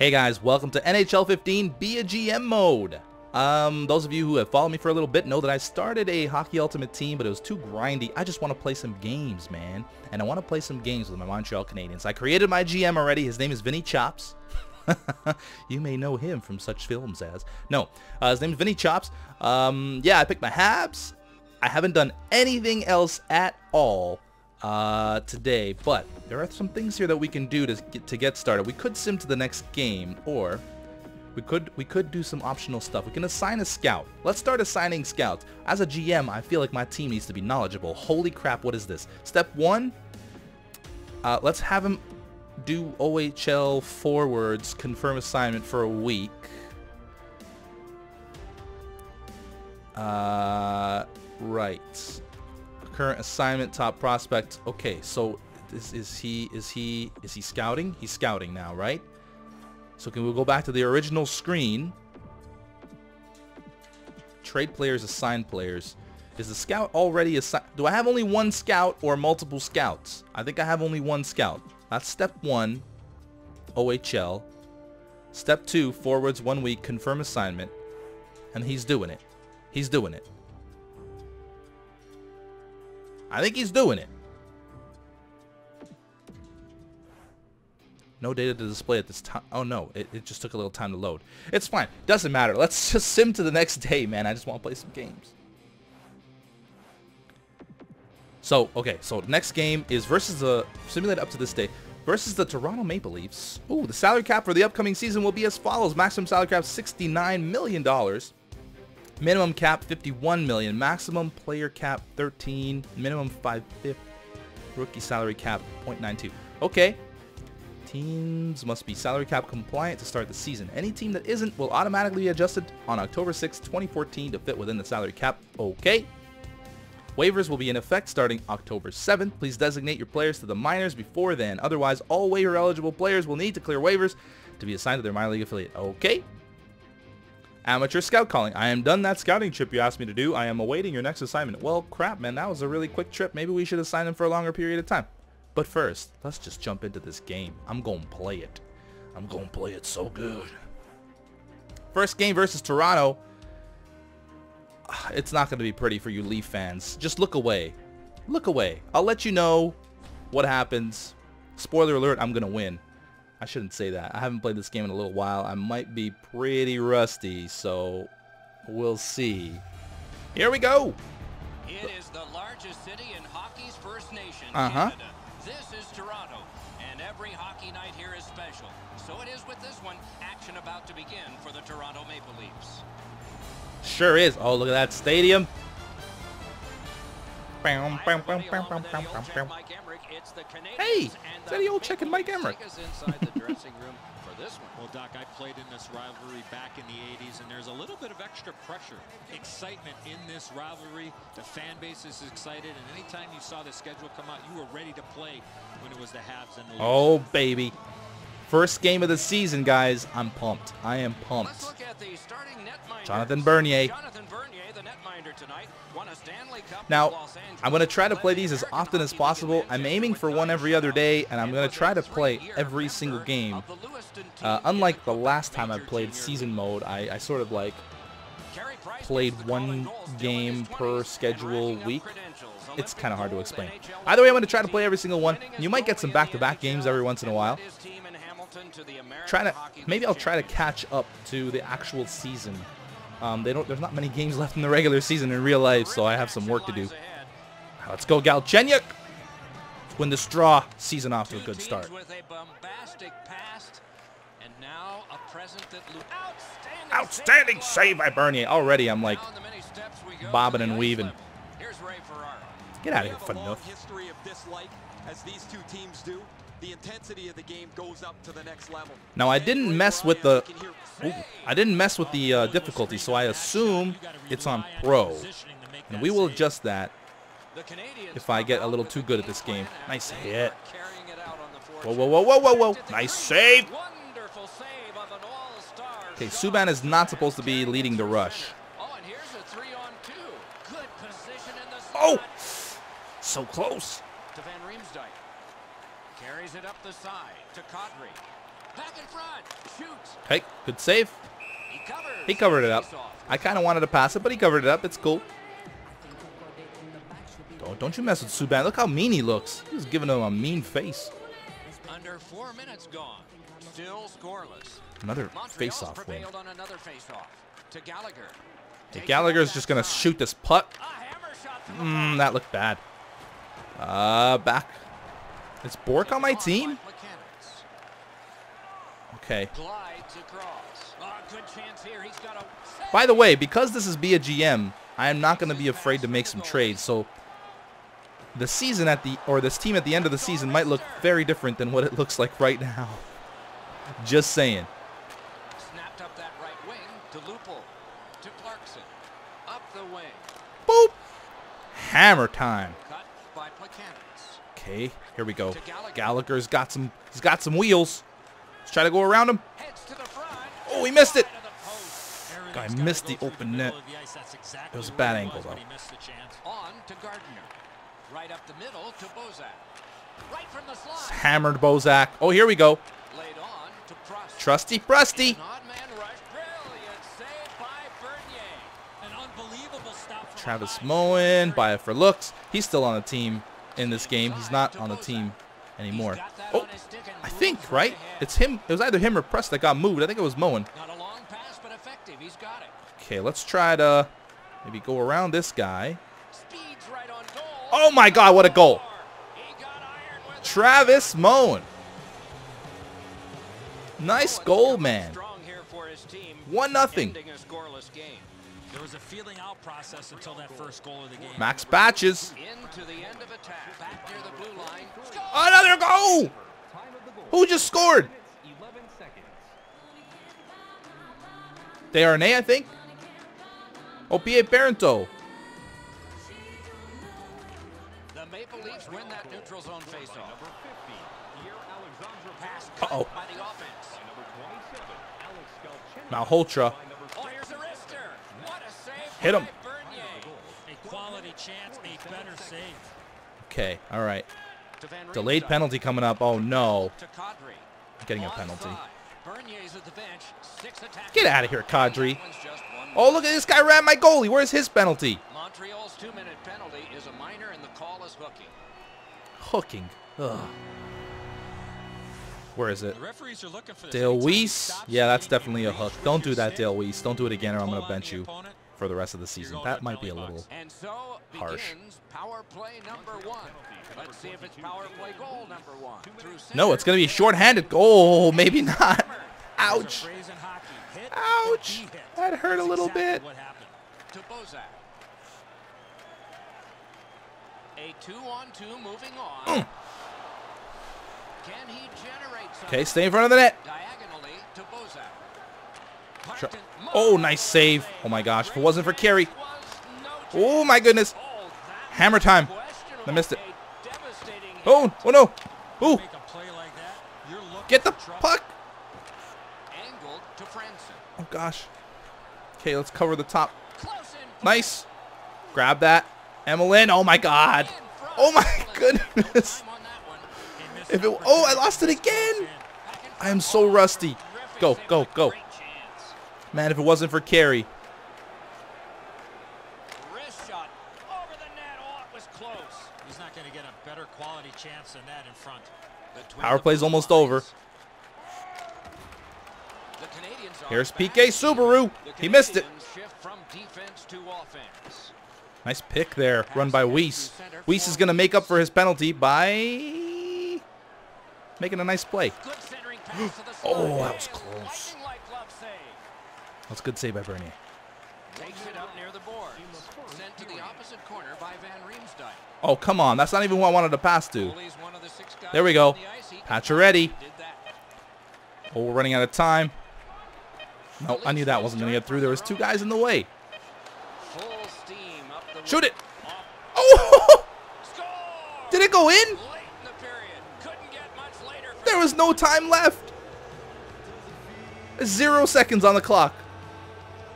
Hey guys, welcome to NHL 15 Be a GM mode. Um, those of you who have followed me for a little bit know that I started a Hockey Ultimate team, but it was too grindy. I just want to play some games, man. And I want to play some games with my Montreal Canadiens. I created my GM already. His name is Vinny Chops. you may know him from such films as... No, uh, his name is Vinny Chops. Um, yeah, I picked my Habs. I haven't done anything else at all uh, today, but there are some things here that we can do to get, to get started. We could sim to the next game, or we could we could do some optional stuff. We can assign a scout. Let's start assigning scouts. As a GM, I feel like my team needs to be knowledgeable. Holy crap, what is this? Step one, uh, let's have him do OHL forwards, confirm assignment for a week. Uh, right current assignment, top prospect. Okay, so is, is he is he is he scouting? He's scouting now, right? So can we go back to the original screen? Trade players, assign players. Is the scout already assigned? Do I have only one scout or multiple scouts? I think I have only one scout. That's step one, OHL. Step two, forwards one week, confirm assignment. And he's doing it. He's doing it. I think he's doing it. No data to display at this time. Oh no, it, it just took a little time to load. It's fine. Doesn't matter. Let's just sim to the next day, man. I just want to play some games. So, okay, so next game is versus the, simulated up to this day, versus the Toronto Maple Leafs. Ooh, the salary cap for the upcoming season will be as follows. Maximum salary cap, $69 million. Minimum cap 51 million, maximum player cap 13, minimum 5 rookie salary cap 0.92. Okay. Teams must be salary cap compliant to start the season. Any team that isn't will automatically be adjusted on October 6, 2014 to fit within the salary cap. Okay. Waivers will be in effect starting October 7th. Please designate your players to the minors before then. Otherwise, all waiver eligible players will need to clear waivers to be assigned to their minor league affiliate. Okay. Amateur scout calling. I am done that scouting trip you asked me to do. I am awaiting your next assignment. Well, crap, man. That was a really quick trip. Maybe we should assign him for a longer period of time. But first, let's just jump into this game. I'm going to play it. I'm going to play it so good. First game versus Toronto. It's not going to be pretty for you Leaf fans. Just look away. Look away. I'll let you know what happens. Spoiler alert, I'm going to win. I shouldn't say that. I haven't played this game in a little while. I might be pretty rusty, so we'll see. Here we go. It is the largest city in hockey's First Nation, uh-huh. Canada. This is Toronto, and every hockey night here is special. So it is with this one, action about to begin for the Toronto Maple Leafs. Sure is. Oh, look at that stadium. Hey, it's the old checking Mike Emrick. well, Doc, I played in this rivalry back in the 80s, and there's a little bit of extra pressure, excitement in this rivalry. The fan base is excited, and anytime you saw the schedule come out, you were ready to play when it was the Habs and the Leafs. Oh, baby. First game of the season, guys. I'm pumped. I am pumped. Jonathan Bernier. Jonathan Bernier, the netminder tonight, won a Stanley Cup Now, I'm going to try to play these as often as possible. I'm aiming for one every other day, and I'm going to try to play every single game. Uh, unlike the last time I played season mode, I, I sort of like played one game per schedule week. It's kind of hard to explain. Either way, I'm going to try to play every single one. You might get some back-to-back -back games every once in a while. Try to maybe I'll try to catch up to the actual season. Um, they don't. There's not many games left in the regular season in real life, so I have some work to do. Let's go, Galchenyuk. Let's win this draw. Season off to a good start. Outstanding save by Bernier. Already, I'm like bobbing and weaving. Get out of here, Phaneuf. As these two teams do, the intensity of the game goes up to the next level. Now I didn't mess with the ooh, I didn't mess with the uh, difficulty, so I assume it's on pro. And we will adjust that if I get a little too good at this game. Nice hit. Whoa, whoa, whoa, whoa, whoa, whoa. Nice save. Okay, Subban is not supposed to be leading the rush. Oh! So close. Carries it up the side to Kadri. Back in front. Shoots. Okay, good save. He. He covered it up. I kind of wanted to pass it, but he covered it up. It's cool. Don't, don't you mess with Subban. Look how mean he looks. He's giving him a mean face. Under four minutes gone. Still scoreless. Another face-off win. on another face-off. To Gallagher. Hey, Gallagher's just going to shoot this putt. A hammer shot from the Mm, that looked bad. Uh, back. Is Bourque on my team? Okay. Glides across. Oh, ah, good chance here. He's got a By the way, because this is be a GM, I am not going to be afraid to make some trades. So the season at the or this team at the end of the season might look very different than what it looks like right now. Just saying. snapped up that right wing to Lupul. To Clarkson. Up the wing. Boop. Hammer time. Okay, here we go. Gallagher. Gallagher's got some. He's got some wheels. Let's try to go around him. Heads to the front. Oh, he missed it. Side of the post. Guy missed the open net. of the ice. That's exactly It was a bad angle, though. he missed the chance. On to Gardner. Right up the middle to Bozak. Right from the slide. Hammered Bozak. Oh, here we go. Laid on to Prust. Trusty Prusty. An odd man rush. Brilliant save by Bernier. An unbelievable stop from Travis. Moen, buy it for looks. He's still on the team in this game. He's not on the team anymore. He's got that Oh, on his stick and I think, right? It's him. It was either him or Prust that got moved. I think it was Moen. Not a long pass, but effective. He's got it. Okay, let's try to maybe go around this guy. Speeds right on goal. Oh my God, what a goal. He got iron with it. Travis Moen. Nice goal, man. Strong here for his team. One nothing. Ending a scoreless game. There was a feeling out process until that first goal of the game. Max Batches. Into the end of attack. Back near the blue line. Score! Another goal. Who just scored? Darnay, I think. Oh, P.A. Parenteau. The Maple Leafs win that neutral zone faceoff. Pass Uh-oh. cut by the offense. Malhotra. Oh, here's a wrister. What a save Hit him. by Bernier. A quality chance, a better save. Okay, all right. Delayed penalty coming up. Oh, no. To Kadri. Getting a penalty. five. Bernier's at the bench. Six attacks. Get out of here, Kadri. That one's just one Oh, look at this guy ran my goalie. Where's his penalty? Montreal's two-minute penalty is a minor, and the call is hooking. Hooking. Ugh. Where is it? The referees are looking for this. Dale Weise. Yeah, that's definitely a hook. Don't do that, stick, Dale Weise. Don't do it again or I'm going to bench you opponent. For the rest of the season. That might be a little... And so Harsh. power play number one. Let's see if it's power play goal number one. No, it's going to be a shorthanded goal. Oh, maybe not. Ouch. There's a phrase in hockey, hit Ouch. or be hit. That hurt a little bit. What happened. to Bozak. A two-on-two moving on. Mm. Can he generate? Okay, stay in front of the net. Diagonally to Bozak. Oh, nice save. Oh my gosh, if it wasn't for Carey. Oh my goodness. Hammer time. I missed it. Oh, oh no. Ooh, get the puck. Oh gosh. Okay, let's cover the top. Nice. Grab that. Emelin. Oh my god. Oh my goodness. If it, oh, I lost it again. I am so rusty. Go, go, go. Great chance. Man, if it wasn't for Carey. Wrist shot over the net. Oh, it was close. He's not going to get a better quality chance than that in front. Between Power the play's almost lines. over. The Canadiens Here's. PK Subban. He missed it. Shift from defense to offense. Nice pick there, run by Weise. Weise is going to make up for his penalty by making a nice play. Good centering pass to the Oh, that was close. Lightning-like glove save. That's a good save by Bernier. Takes it up near the boards. Sent to the opposite corner by Van Riemsdyk. Oh, come on. That's not even who I wanted to pass to. Goalie's one of the six guys There we go. Pacioretty. Oh, we're running out of time. No, I knew that wasn't going to get through. There was two guys in the way. Full steam up the Shoot it. Oh! Did it go in? Late in the period. Couldn't get much later. for There was no time left. Zero seconds on the clock.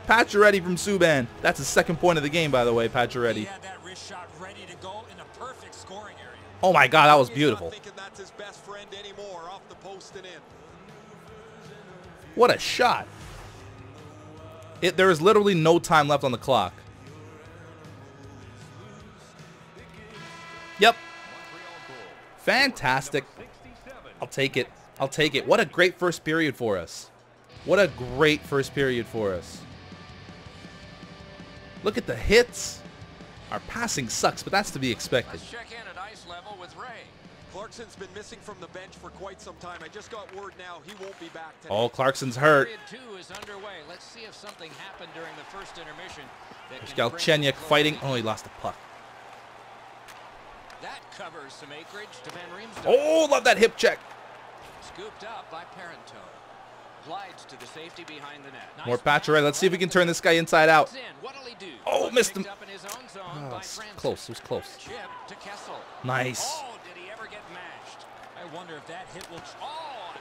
Pacioretty from Subban. That's the second point of the game, by the way, Pacioretty. had that wrist shot ready to go in a perfect scoring area. Oh my God, that was beautiful. that's his best friend anymore off the post and in. What a shot. It, there is literally no time left on the clock. Yep. Fantastic. I'll take it. I'll take it. What a great first period for us. What a great first period for us. Look at the hits. Our passing sucks, but that's to be expected. Let's check in at ice level with Ray. Clarkson's been missing from the bench for quite some time. I just got word now he won't be back today. Oh, Clarkson's hurt. Period two is underway. Let's see if something happened during the first intermission. that There's Galchenyuk fighting. lead. Oh, he lost the puck. That covers some acreage to Van Riemsdyk. Oh, love that hip check. Scooped up by Parenteau. Glides to the safety behind the net. More Pacioretty. Let's see if we can turn this guy inside out. It's in. What'll he do? Oh, missed him. Up in his own zone Oh, close. It was close. Chip to Kessel. Nice. Oh, did he ever get mashed? I wonder if that hit will.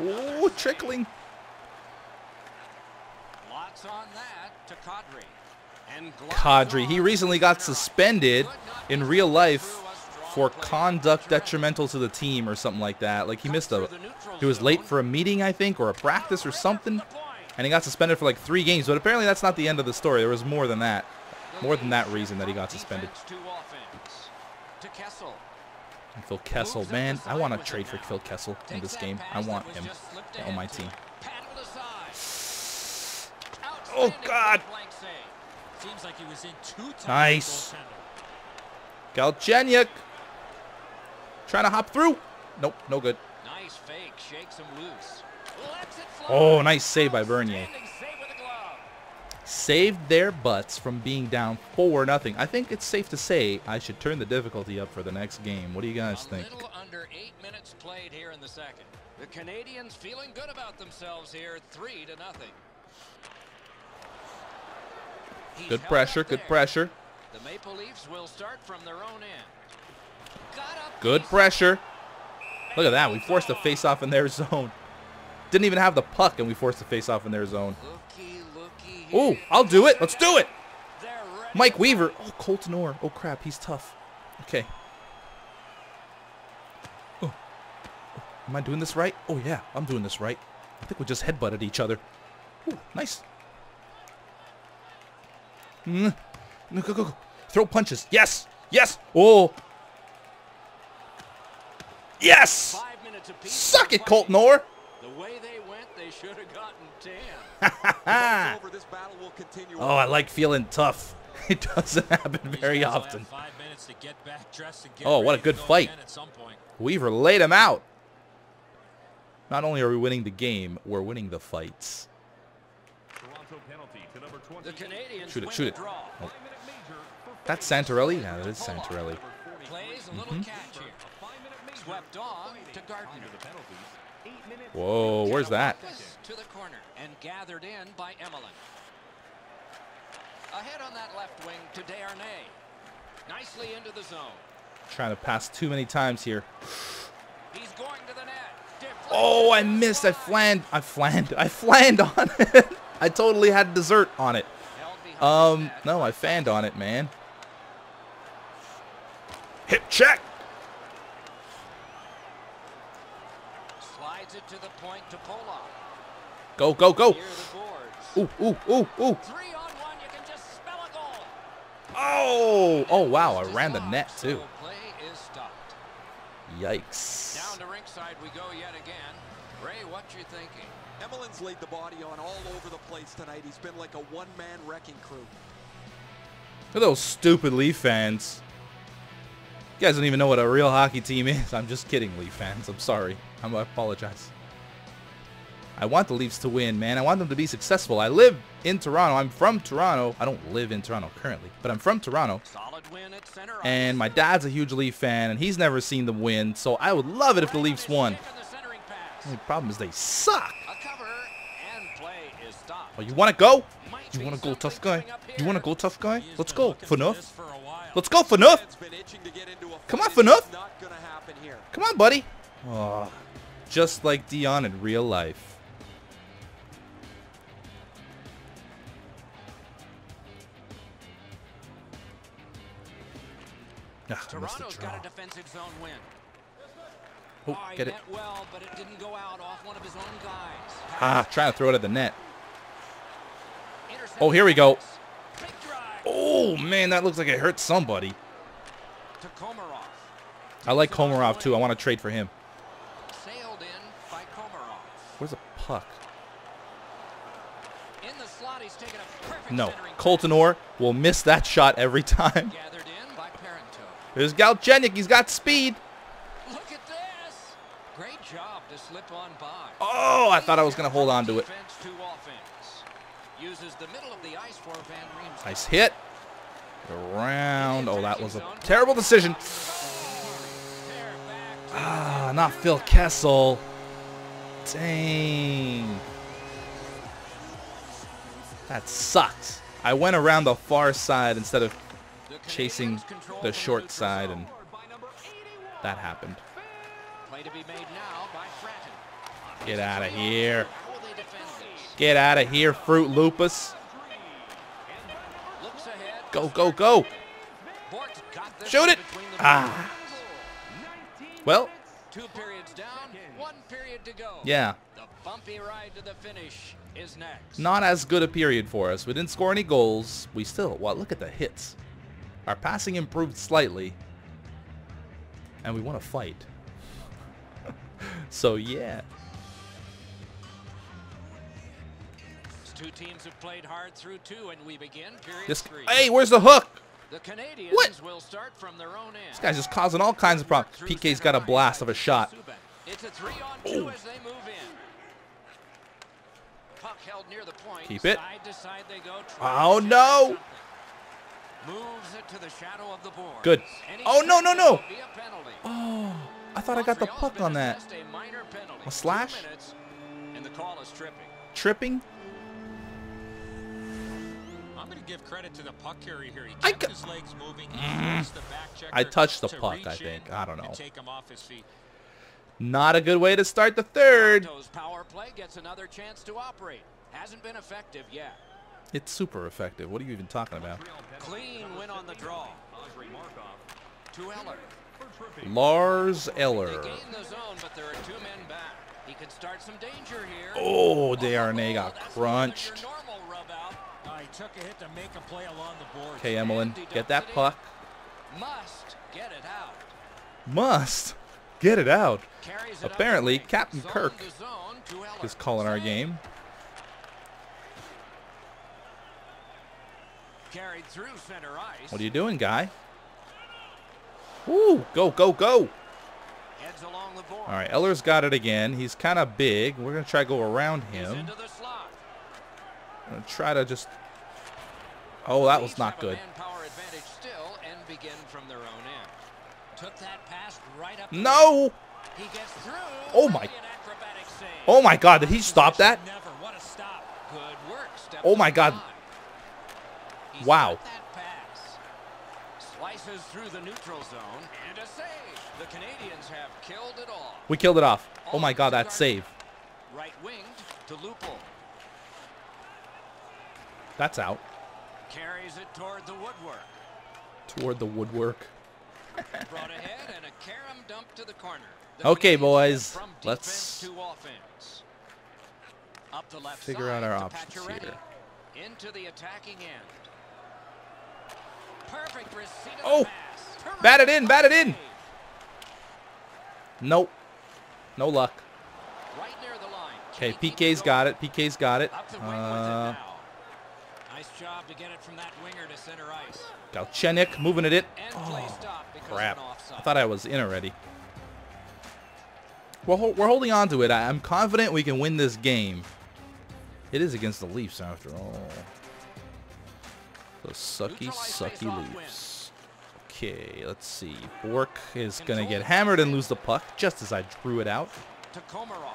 Oh, trickling. lots on that to Kadri. He recently got suspended in real life for conduct detrimental to the team or something like that. Like he missed a, he was late for a meeting, I think, or a practice or something, and he got suspended for like three games. But apparently that's not the end of the story. There was more than that, more than that reason that he got suspended. And Phil Kessel, man, I want to trade for Phil Kessel in this game. I want him on my team. Oh, God. Nice. Galchenyuk trying to hop through. Nope, no good. Nice fake, shakes him loose. Lets it fly. Oh, nice save by Bernier. Standing save with a glove. saved their butts from being down 4 nothing. I think it's safe to say I should turn the difficulty up for the next game. What do you guys think? little under eight minutes played here in the second. The Canadiens feeling good about themselves here, three to nothing. He's Good pressure, good pressure. The Maple Leafs will start from their own end. Good pressure. Look at that. We forced a face-off in their zone. Didn't even have the puck, and we forced a face-off in their zone. Looky, looky Oh. I'll do it. Let's do it. Mike Weaver. Oh, Colton Orr. Oh, crap. He's tough. Okay. Oh. Am I doing this right? Oh, yeah. I'm doing this right. I think we just headbutted each other. Ooh, nice. Mm. Go, go, go. Throw punches. Yes. Yes. Oh. Yes. Five minutes apiece. Suck it, Colton Orr! The way they went, they should have gotten ten. Ah. Over this battle will continue. Oh, I like feeling tough. It doesn't happen very guys will have often. Five minutes to get back dressed and get Oh, what a good fight. again At some point. Weaver laid him out. Not only are we winning the game, we're winning the fights. Toronto penalty to number 20. The Canadiens Shoot it, shoot it. Oh. That's Santorelli? Yeah, that is Santorelli. Plays a little Mm-hmm. catch here. Swept on to Gardner. Whoa, where's that? To the corner and gathered in by Emelin. Ahead on that left wing to Desharnais. Nicely into the zone. Trying to pass too many times here. He's going to the net. Oh, I missed. I flanned. I flanned. I flanned on it. I totally had dessert on it. Um, no, I fanned on it, man. Hip check. It to the point to Polak. Go, go, go. Near the boards. Ooh, ooh, ooh, ooh. Three on one, you can just spell a goal. Oh, oh, wow. I ran the net, too. Play is stopped. Yikes. Down to ringside we go yet again. Ray, what you thinking? Emelin's laid the body on all over the place tonight. He's been like a one-man wrecking crew. Look at those stupid Leaf fans. You guys don't even know what a real hockey team is. I'm just kidding, Leaf fans. I'm sorry. I'm, I apologize. I want the Leafs to win, man. I want them to be successful. I live in Toronto. I'm from Toronto. I don't live in Toronto currently, but I'm from Toronto. Solid win at center. And my dad's a huge Leaf fan, and he's never seen them win. So I would love it if the Leafs won. The only problem is they suck. A cover and play is. Oh, you want to go? You want to go tough guy? You want to go tough guy? Let's go. Phaneuf. this for a while. Let's go, Phaneuf. It's been itching to get into a Come on. Phaneuf. It's Not gonna happen here. Come on, buddy. Oh, just like Dion in real life. Ah, I missed the Toronto's got a defensive zone win. Oh, get it. well, but it didn't go out off one of his own guys. Ah, trying to throw it at the net. Oh, here we go. pass. Big drive Oh, man, that looks like it hurt somebody. I like Komarov, too. I want to trade for him. Sailed in by Komarov. Where's the puck? In the slot, he's a No. Colton Orr will miss that shot every time. pass. Gathered in by Parenteau. There's Galchenyuk. He's got speed. Look at this. Great job to slip on by. Oh, I thought I was going to hold on to it. Defense to offense. Uses the middle of the ice for Van Nice hit. Around. Oh, that was a terrible decision. Tear back to Ah, not Phil Kessel. Dang. That sucks. I went around the far side instead of chasing the short side, and that happened. Get out of here. Get out of here, Fruit Lupus. Go, go, go. Shoot it. Ah. Well, Two periods down, one period to go. yeah. The bumpy ride to the finish is next. Not as good a period for us. We didn't score any goals. We still, well, look at the hits. Our passing improved slightly. And we want to fight. so, yeah. Two teams have played hard through two, and we begin period This, three. hey, where's the hook? The Canadiens What? will start from their own end. This guy's just causing all kinds of problems. PK's got a blast of a shot. It's a three-on-two as they move in. Puck held near the point. Keep it. Side side they go. Oh, no. something. Good. And he Oh, no, no, no. it via penalty. Oh, I thought I got the puck on that. a minor. A slash? And the call is tripping. Tripping? I'm going to give credit to the puck carrier here. He I kept ca- his legs moving. He mm-hmm. used the back checker I touched the to puck, I think. I don't know. take him off his feet. Not a good way to start the third. Toronto's power play gets another chance to operate. Hasn't been effective yet. It's super effective. What are you even talking about? Clean win on the draw. Andrei Markov To Eller. Lars They Eller. the zone, but there are two men back. He can start some danger here. Oh, Desharnais Oh, got that's more than crunched. your normal rub out. He took a hit to make a play along the board. Okay, Emelin, get that puck. Must get it out. Must get it out. Carries it up the Apparently. Captain Kirk to zone to Eller. is calling our game. Carried through center ice. What are you doing, guy? Woo! Go, go, go! Heads along the board. All right, Eller's got it again. He's kind of big. We're going to try to go around him. into the slot. Gonna try to just... Oh, that was not good. manpower advantage still and begin from their own end. Took that pass right up. No! He gets through. Oh my- Brilliant acrobatic save. Oh my god, did he stop that? Never. What a stop. Good work. Oh my God. high. Wow. stopped that pass. Slices through the neutral zone and a save. The Canadiens have killed it all. We killed it off. Oh my god, that save. Right winged to. That's out. Carries it toward the woodwork. Toward the woodwork. Brought ahead and a carom dump to the Okay, boys, let's defense to offense. Up the left figure out our options here. Into the attacking end. Perfect receipt of Oh, bat it in, bat it in. Nope. No luck. Right near the line. Okay, Can he keep PK's got it. PK's got it. Up the it Uh. Nice job to get it from that winger to center ice. Galchenyuk moving it in. Oh, crap. of an offside. I thought I was in already. We're, hol- we're holding on to it. I- I'm confident we can win this game. It is against the Leafs after all. The sucky, sucky. Leafs. Okay, let's see. Bourque is going to get hammered and lose the puck just as I drew it out. to Komarov.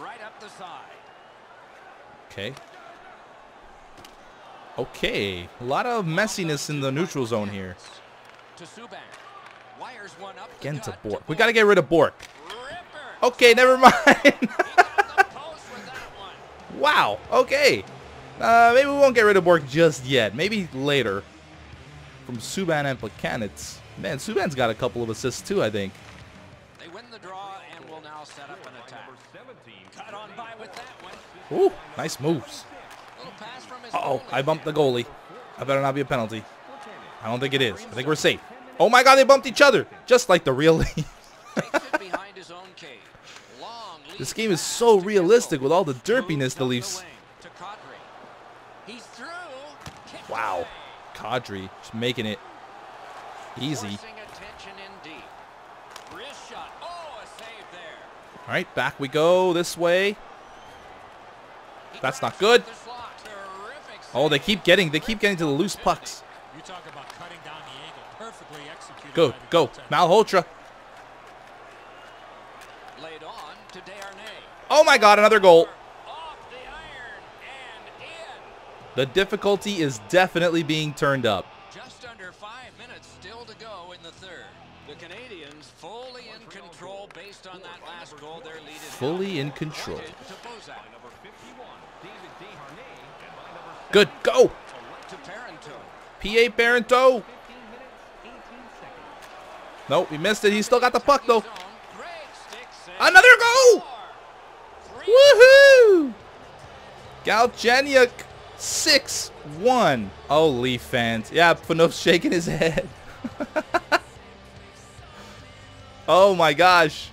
Right up the side. Okay. Okay. A lot of messiness in the neutral zone here. To Subban. Wires one up the Again to Bourque. We got to get rid of Bourque. Okay, never mind. He got the post with that one. wow. Okay. Uh, maybe we won't get rid of Bourque just yet. Maybe later. From Subban and Plekanec. Man, Subban's got a couple of assists too, I think. They win the draw and will now set up an attack. 17. Cut on by with that one. Ooh, nice moves. Little pass from his Uh-oh. I bumped the goalie. I better not be a penalty. I don't think it is. I think we're safe. Oh my god, they bumped each other. Just like the real league. Takes it behind his own cage. Long lead This game is so realistic with all the derpiness the Leafs. wing to Kadri. He's through. Kicked Wow. away. Kadri just making it easy. Forcing attention in deep. Wrist shot. Oh, a save there. All right, back we go this way. That's not good. the slot. Terrific Oh, they keep getting they keep getting to the loose pucks. You talk about cutting down the angle. Perfectly executed. Go, go. Malhotra. Laid on to Desharnais. Oh my god, another goal. The difficulty is definitely being turned up. Just under five minutes still to go in the third. The Canadiens fully in control based on that last goal. Their lead is Fully in control. pointed to Bozak. Number 51, David Desharnais. And by number Good, go. PA Parenteau. 15 minutes, 18 seconds. Nope, he missed it. He still got the puck though. Zone. Great stick save. Another goal. Woohoo! Galchenyuk 6-1. Oh, Leaf fans. Yeah, Phaneuf's shaking his head. oh my gosh.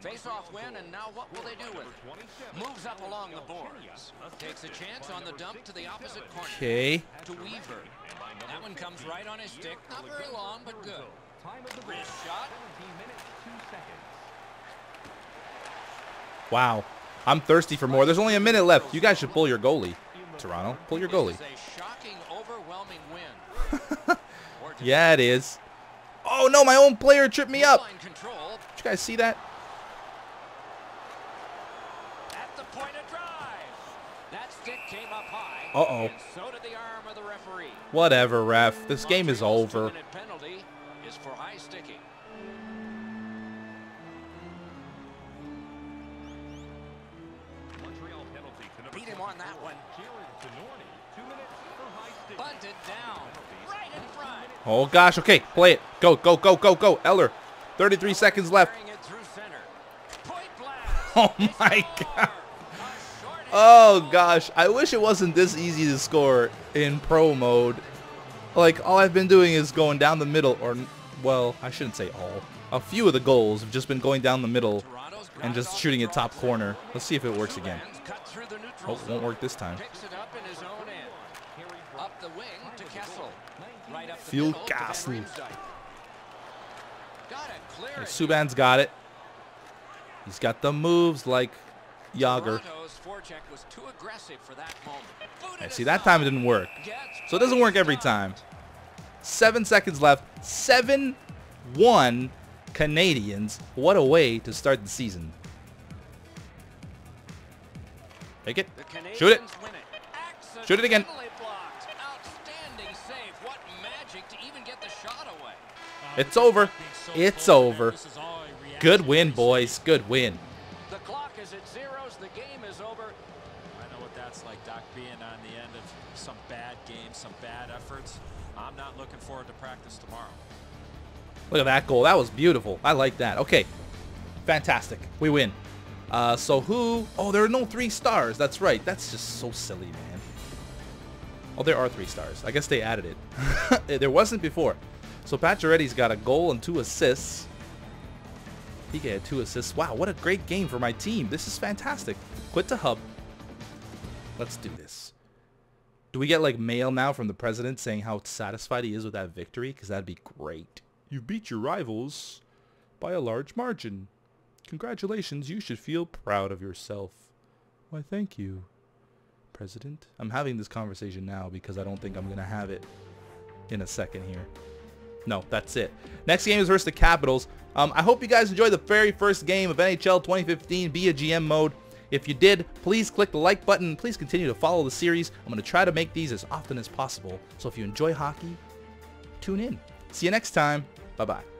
Face-off win, and now what will they do with it? Moves up along the boards. Takes a chance on the dump to the opposite corner. Okay. To Weaver. That one comes right on his stick. Not very long, but good. Time of the Wrist shot. 17 minutes, 2 seconds. Wow. I'm thirsty for more. There's only a minute left. You guys should pull your goalie. Toronto, pull your goalie. This is a shocking, overwhelming win. Yeah, it is. Oh no, my own player tripped me up. Did you guys see that? at the point of drive. That stick came up high. Uh-oh. And so did the arm of the referee. Whatever, ref. This game is over. Oh gosh, okay, play it. Go, go, go, go, go. Eller. 33 seconds left. Firing it through center. Point blast. Oh my. God. Oh gosh, I wish it wasn't this easy to score in pro mode. Like all I've been doing is going down the middle, or well, I shouldn't say all. A few of the goals have just been going down the middle and just shooting it top corner. Let's see if it works again. Subban's cut through the neutral Oh, it won't work this time. Picks it up in his own end. Up the wing to Kessel. Right up the Phil middle to Van Kessel. Riemsdyk. Got it clear. Okay, and Subban's got it. He's got the moves like Jagger. I see that time it didn't work. So it doesn't work every time. Seven seconds left. Seven, one Canadiens. What a way to start the season. Take it. Shoot it. Shoot it again. Accidentally blocked. Outstanding save. What magic to even get the shot away. Uh, It's over. this being so It's over. this is all a reaction Good win, boys. Good win. The clock is at zeros. The game is over. I know what that's like, Doc, being on the end of some bad games, some bad efforts. I'm not looking forward to practice tomorrow. Look at that goal. That was beautiful. I like that. Okay. Fantastic. We win. Uh, so who? Oh, there are no three stars. That's right. That's just so silly, man. Oh, there are three stars. I guess they added it. there wasn't before. So Pacioretty's got a goal and two assists. He had two assists. Wow, what a great game for my team. This is fantastic. Quit to hub. Let's do this. Do we get like mail now from the president saying how satisfied he is with that victory? Because that'd be great. You beat your rivals by a large margin. Congratulations, you should feel proud of yourself. Why, thank you, President. I'm having this conversation now because I don't think I'm going to have it in a second here. No, that's it. Next game is versus the Capitals. Um, I hope you guys enjoyed the very first game of NHL 2015 via GM mode. If you did, please click the like button. Please continue to follow the series. I'm going to try to make these as often as possible. So if you enjoy hockey, tune in. See you next time. Bye-bye.